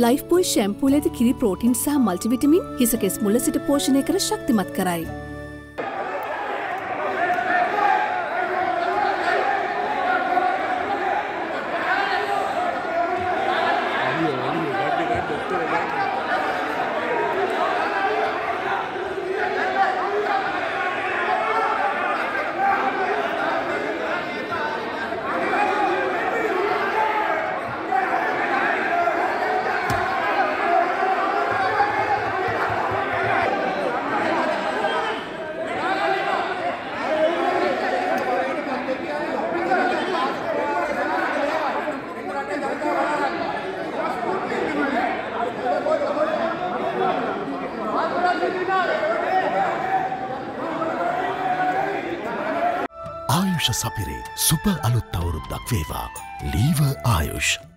Life බොයි ශැම්පූල ඇති කිරි protein සහ මල්ටිවිටමින් හිසකෙස් මුල සිට පෝෂණය කර ශක්තිමත් කරයි. ආයුෂ සපිරේ සුප අලුත් අවුරුද්දක් වේවා. ලීව ආයුෂ්.